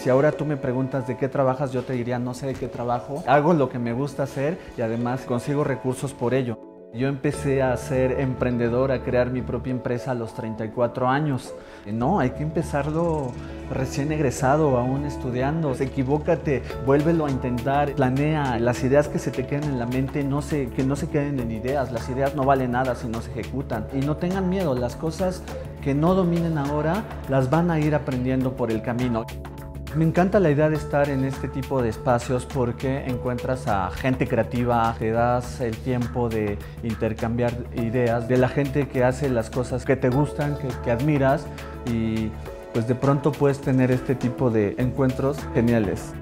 Si ahora tú me preguntas de qué trabajas, yo te diría no sé de qué trabajo. Hago lo que me gusta hacer y además consigo recursos por ello. Yo empecé a ser emprendedor, a crear mi propia empresa a los 34 años. No, hay que empezarlo recién egresado, aún estudiando. Equivócate, vuélvelo a intentar, planea. Las ideas que se te queden en la mente, no se, que no se queden en ideas. Las ideas no valen nada si no se ejecutan. Y no tengan miedo, las cosas que no dominen ahora, las van a ir aprendiendo por el camino. Me encanta la idea de estar en este tipo de espacios porque encuentras a gente creativa, te das el tiempo de intercambiar ideas de la gente que hace las cosas que te gustan, que, que admiras y pues de pronto puedes tener este tipo de encuentros geniales.